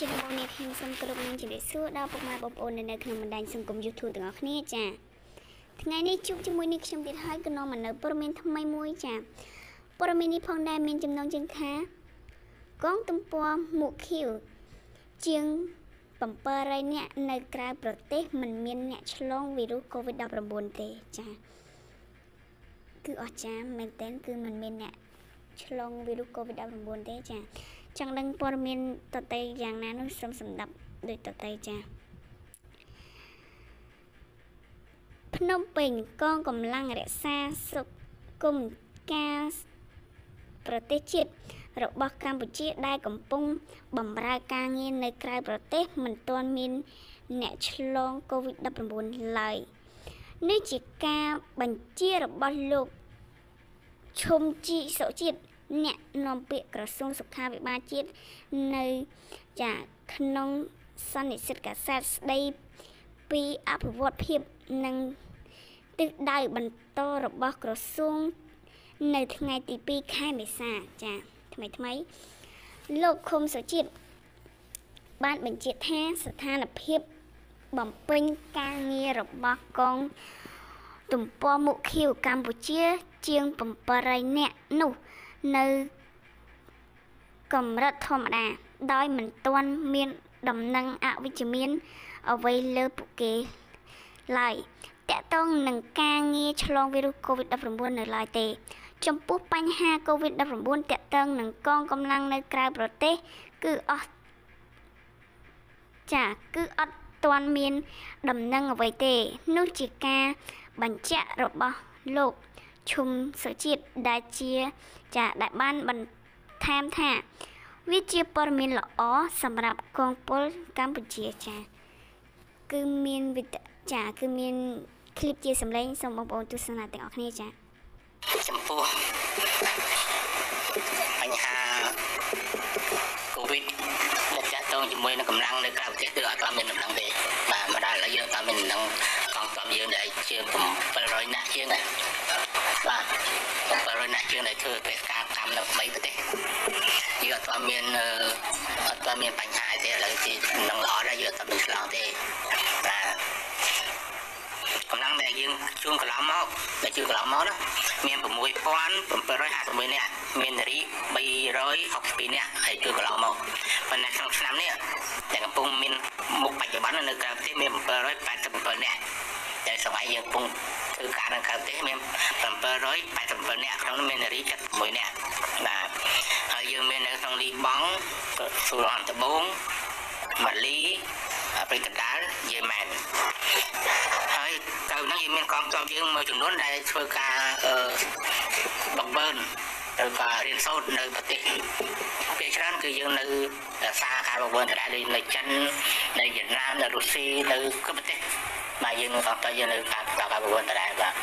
ជាដំបូងនេះខ្ញុំសូមគោរពនឹងជម្រាបសួរដល់ពុកម៉ែបងប្អូននៅក្នុងបណ្ដាញសង្គម YouTube ទាំងអស់គ្នាចាថ្ងៃនេះជួបជាមួយនេះខ្ញុំទៀតហើយក៏នាំមកនៅព័ត៌មានថ្មីមួយចាព័ត៌មាននេះផងដែរមានចំណងជើងថាកងទំព័រមុខខៀវជាង700នាក់នៅក្រៅប្រទេសមិនមានអ្នកឆ្លងវីរុស COVID-19 ទេចាគឺអស្ចារ្យមែនទែនគឺមិនមានអ្នកឆ្លងវីរុស COVID-19 ទេចា ចង់ដឹងព័ត៌មានតន្ត្រីយ៉ាងណានោះសូមសម្ដាប់ដូចតន្ត្រីចាភ្នំពេញកងកម្លាំងរក្សាសុគមការប្រទេសជាតិរបស់កម្ពុជាដែលកំពុងបម្រើការងារនៅក្រៅប្រទេសមិនទាន់មានអ្នកឆ្លង COVID-19 ឡើយនេះជាការបញ្ជារបស់លោកឈុំជីសុជាតិ អ្នកនាំពាក្យក្រសួងសុខាភិបាលជាតិនៅចាក្នុងសន្និសីទកាសែតស្ដីពីអភិវឌ្ឍភាពនិងទិសដៅបន្តរបស់ក្រសួង នៅថ្ងៃទី2ខែមេសាចាថ្មីថ្មី លោកឃុំសុជាតិបានបញ្ជាក់ថាស្ថានភាពបំពេញការងាររបស់កងទំព័រមុខខៀវកម្ពុជា ជាង700នាក់នោះ នៅកម្រិតធម្មតា ដោយមិនទាន់មានដំណឹងអវិជ្ជមានអ្វីលើពួកគេឡើយតកតងនឹងការងារឆ្លងវីរុស COVID-19 នៅឡើយទេ ចំពោះបញ្ហា COVID-19 តកតងនឹងកងកម្លាំងនៅក្រៅប្រទេស គឺអស់ចាគឺអត់ទាន់មាន ដំណឹងអ្វីទេ នោះជាការបញ្ជាក់របស់លោក ឈុំសុជាតិដែលជាចាដែលបានបន្ថែមថា វាជាព័ត៌មានល្អសម្រាប់កងពលកម្ពុជាចាគឺមានវិទ្យាចាគឺមានคลิปជាសម្លេងសូមបងប្អូនទស្សនាទាំងអស់គ្នាចាចំពោះបញ្ហាកូវីដដែលចាក់តងជាមួយនឹងកម្លាំងនៅក្រៅប្រទេសគឺអត់ទាន់មានដំណឹងទេបាទមកដល់ឥឡូវយើងអត់មានដំណឹងកងទ័ពយើងដែលជា700នាក់ជាង បាទ700នាក់ជាងដែលធ្វើបេសកកម្មនៅ3ប្រទេសយើងអត់ទាន់មានអត់ទាន់មានបញ្ហាទេឥឡូវទីនឹងល្អដែរយើងអត់ទាន់មានឆ្លងទេបាទកម្លាំងដែលយើងជួនកន្លងមកដែលជួនកន្លងមកណាមាន6751នាក់មាននារី362នាក់ហើយជួយកន្លងមកប៉ុន្តែក្នុងឆ្នាំនេះដែលកំពុងមានមុខបច្ចុប្បន្ននៅក្រៅប្រទេសមាន787នាក់ ដែលសម័យយើងកំពុងធ្វើការនៅក្រៅប្រទេសមាន787នាក់ក្នុងនោះមាននារី71នាក់បាទហើយយើងមាននៅក្នុងលីបង់សុរអន្តបងម៉ាលីអាហ្វ្រិកកណ្ដាលយេម៉ែនហើយទៅហ្នឹងយើងមានកងទ័ពយើងមួយចំនួនដែលធ្វើការបង្កើនទៅការរៀនសូត្រនៅប្រទេសពេលច្រើនគឺយើងនៅសារការបង្កើនដដែលនៅចិននៅវៀតណាមនៅរុស្ស៊ីនៅគ្រប់ប្រទេស បាទយើងអត់ទៅយើងនៅការការបង្កើនដដែលបាទ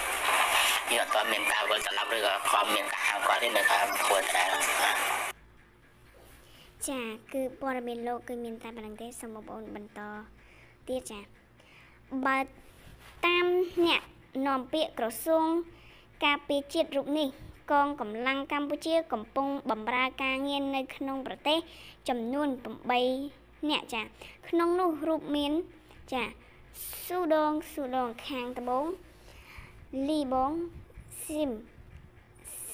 យើងអត់មានការវិលត្រឡប់ឬក៏ខំមានការហៅគាត់ទេនៅការបង្កើនដដែលបាទចាគឺព័ត៌មានលោកគឺមានតែប៉ុណ្្នឹងទេសូមបងប្អូនបន្តទៀតចាបើតាមអ្នកនាំពាក្យក្រសួងការពារជាតិរូបនេះកងកម្លាំងកម្ពុជាកំពុងបម្រើការងារនៅក្នុងប្រទេសចំនួន8អ្នកចាក្នុងនោះរូបមានចា ស៊ូដងស៊ូដងខាងត្បូងលីបងស៊ីម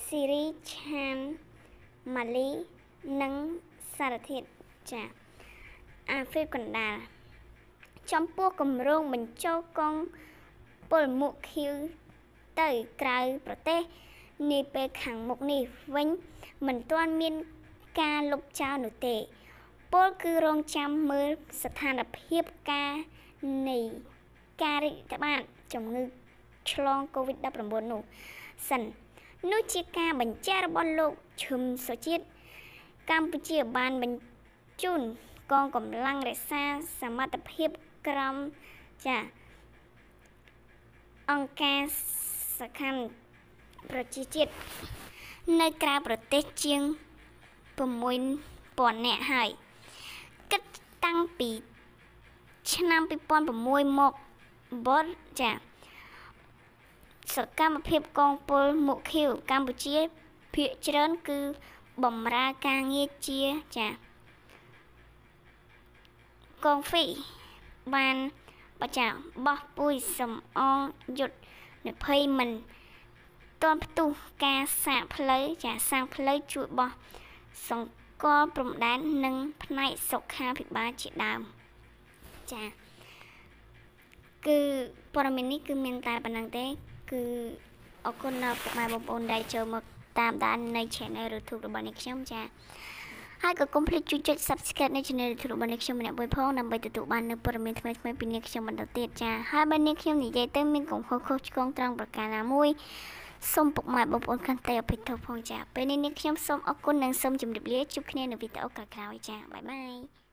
ស៊ីរីឆានម៉ាលីនិងសារធាតុចាអាហ្វ្រិកកណ្ដាលចំពោះគម្រោងបញ្ចូលកងពលមុខខៀវទៅក្រៅប្រទេសនាពេលខាងមុខនេះវិញមិនទាន់មានការលុបចោលនោះទេពលគឺរងចាំមើលស្ថានភាពការនៃ ការរីករាលជំងឺឆ្លង COVID-19 នោះសិននោះជាការបញ្ជាក់របស់លោកឈឹមសុជាតិកម្ពុជាបានបញ្ជូនកងកម្លាំងរក្សាសមត្ថភាពក្រមចាអង្គការសកម្មប្រជាជាតិនៅក្រៅប្រទេសជាង6000នាក់ហើយគិតតាំងពីឆ្នាំ2006មក បតចាសកម្មភាពកងពលមុខខៀវកម្ពុជាភាគច្រើនគឺបំរើការងារជាចាកងហ្វីបានបច្ចាបោះពុយសំអងយុទ្ធនិភ័យមិនតនផ្ទុះការសាកផ្លូវចាសាងផ្លូវជួយបោះសង្គមព្រំដែននិងផ្នែកសុខាភិបាលជាដើមចា គឺព័ត៌មាននេះគឺមានតែប៉ុណ្្នឹងទេ គឺអរគុណដល់ពុកម៉ែបងប្អូនដែលចូលមកតាមដាននៅ Channel YouTube របស់នេះខ្ញុំចាហើយក៏កុំភ្លេចជួយចុច Subscribe នៅ Channel YouTube របស់នេះខ្ញុំម្នាក់មួយផងដើម្បីទទួលបាននូវព័ត៌មានថ្មីៗពីនេះខ្ញុំបន្តទៀតចាហើយបើនេះខ្ញុំនិយាយទៅមានកំហុសខុសឆ្គងត្រង់ប្រការណាមួយសូមពុកម៉ែបងប្អូនកាន់តែអភ័យទោសផងចាពេលនេះនេះខ្ញុំសូមអរគុណនិងសូមជម្រាបលាជួបគ្នានៅវីដេអូក្រោយៗចាបាយបាយ